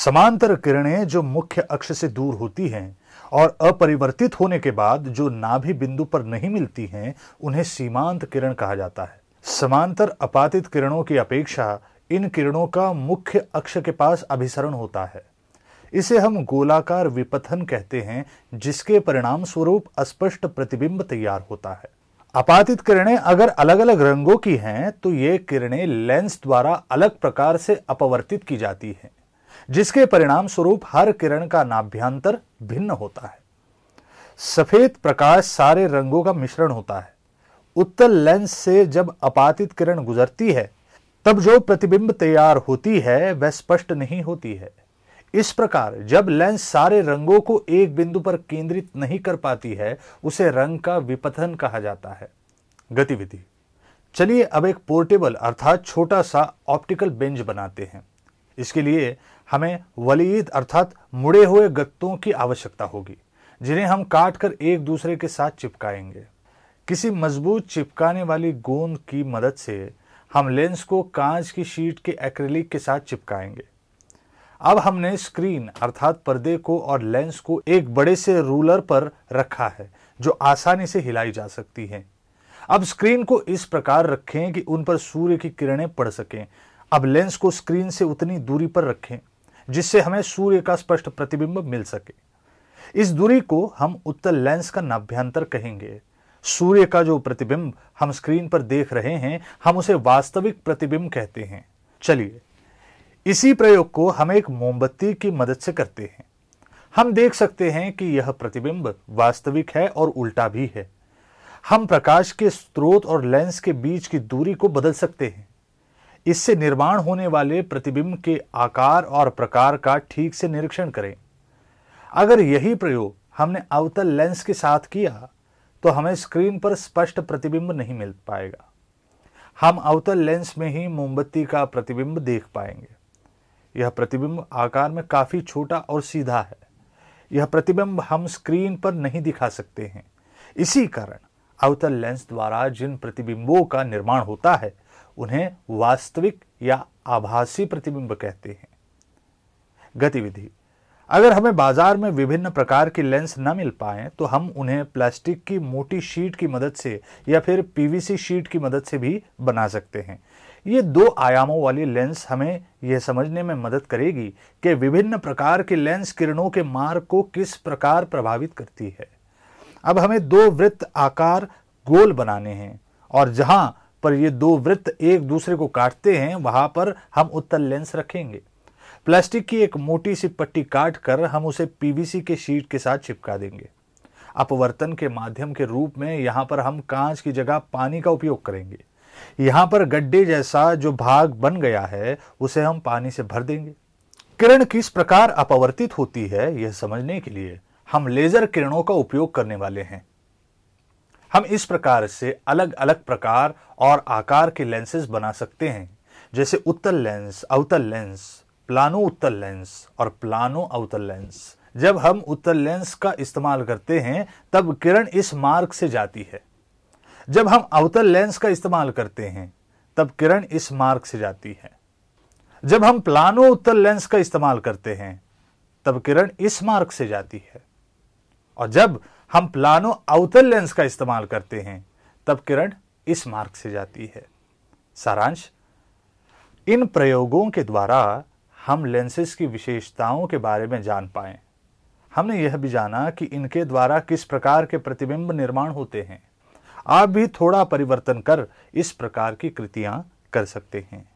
समांतर किरणें जो मुख्य अक्ष से दूर होती हैं और अपरिवर्तित होने के बाद जो नाभि बिंदु पर नहीं मिलती हैं, उन्हें सीमांत किरण कहा जाता है। समांतर अपातित किरणों की अपेक्षा इन किरणों का मुख्य अक्ष के पास अभिसरण होता है। इसे हम गोलाकार विपथन कहते हैं, जिसके परिणाम स्वरूप अस्पष्ट प्रतिबिंब तैयार होता है। अपातित किरणें अगर अलग अलग रंगों की हैं तो ये किरणें लेंस द्वारा अलग प्रकार से अपवर्तित की जाती हैं। जिसके परिणाम स्वरूप हर किरण का नाभ्यांतर भिन्न होता है। सफ़ेद प्रकाश सारे रंगों का मिश्रण होता है। उत्तल लेंस से जब अपातित किरण गुजरती है, तब जो प्रतिबिंब तैयार होती है, वह स्पष्ट नहीं होती है। इस प्रकार जब लेंस सारे रंगों को एक बिंदु पर केंद्रित नहीं कर पाती है, उसे रंग का विपथन कहा जाता है। गतिविधि। चलिए अब एक पोर्टेबल अर्थात छोटा सा ऑप्टिकल बेंच बनाते हैं। इसके लिए हमें वलीद अर्थात मुड़े हुए गत्तों की आवश्यकता होगी, जिन्हें हम काट कर एक दूसरे के साथ चिपकाएँगे। किसी मज़बूत चिपकाने वाली गोंद की मदद से हम लेंस को कांच की शीट के एक्रेलिक के साथ चिपकाएँगे। अब हमने स्क्रीन अर्थात पर्दे को और लेंस को एक बड़े से रूलर पर रखा है, जो आसानी से हिलाई जा सकती है। अब स्क्रीन को इस प्रकार रखें कि उन पर सूर्य की किरणें पड़ सकें। अब लेंस को स्क्रीन से उतनी दूरी पर रखें। जिससे हमें सूर्य का स्पष्ट प्रतिबिंब मिल सके। इस दूरी को हम उत्तर लेंस का नाभ्यंतर कहेंगे। सूर्य का जो प्रतिबिंब हम स्क्रीन पर देख रहे हैं, हम उसे वास्तविक प्रतिबिंब कहते हैं। चलिए, इसी प्रयोग को हम एक मोमबत्ती की मदद से करते हैं। हम देख सकते हैं कि यह प्रतिबिंब वास्तविक है और उल्टा भी है। हम प्रकाश के स्रोत और लेंस के बीच की दूरी को बदल सकते हैं। इससे निर्माण होने वाले प्रतिबिंब के आकार और प्रकार का ठीक से निरीक्षण करें। अगर यही प्रयोग हमने अवतल लेंस के साथ किया तो हमें स्क्रीन पर स्पष्ट प्रतिबिंब नहीं मिल पाएगा। हम अवतल लेंस में ही मोमबत्ती का प्रतिबिंब देख पाएँगे। यह प्रतिबिंब आकार में काफ़ी छोटा और सीधा है। यह प्रतिबिंब हम स्क्रीन पर नहीं दिखा सकते हैं। इसी कारण अवतल लेंस द्वारा जिन प्रतिबिंबों का निर्माण होता है उन्हें वास्तविक या आभासी प्रतिबिंब कहते हैं। गतिविधि। अगर हमें बाज़ार में विभिन्न प्रकार के लेंस न मिल पाए तो हम उन्हें प्लास्टिक की मोटी शीट की मदद से या फिर पीवीसी शीट की मदद से भी बना सकते हैं। ये दो आयामों वाली लेंस हमें यह समझने में मदद करेगी कि विभिन्न प्रकार के लेंस किरणों के मार्ग को किस प्रकार प्रभावित करती है। अब हमें दो वृत्त आकार गोल बनाने हैं और जहाँ पर ये दो वृत्त एक दूसरे को काटते हैं, वहाँ पर हम उत्तल लेंस रखेंगे। प्लास्टिक की एक मोटी सी पट्टी काट कर हम उसे पीवीसी के शीट के साथ चिपका देंगे। अपवर्तन के माध्यम के रूप में यहाँ पर हम कांच की जगह पानी का उपयोग करेंगे। यहाँ पर गड्ढे जैसा जो भाग बन गया है, उसे हम पानी से भर देंगे। किरण किस प्रकार अपवर्तित होती है, यह समझने के लिए हम लेजर किरणों का उपयोग करने वाले हैं। हम इस प्रकार से अलग अलग प्रकार और आकार के लेंसेज बना सकते हैं। जैसे उत्तल लेंस अवतल लेंस प्लानो उत्तल लेंस और प्लानो अवतल लेंस जब हम उत्तल लेंस का इस्तेमाल करते हैं, तब किरण इस मार्ग से जाती है। जब हम अवतल लेंस का इस्तेमाल करते हैं, तब किरण इस मार्ग से जाती है। जब हम प्लानो उत्तल लेंस का इस्तेमाल करते हैं, तब किरण इस मार्ग से जाती है। और जब हम प्लानो अवतल लेंस का इस्तेमाल करते हैं। तब किरण इस मार्ग से जाती है। सारांश, इन प्रयोगों के द्वारा हम लेंसेज की विशेषताओं के बारे में जान पाए। हमने यह भी जाना कि इनके द्वारा किस प्रकार के प्रतिबिंब निर्माण होते हैं। आप भी थोड़ा परिवर्तन कर इस प्रकार की कृतियाँ कर सकते हैं।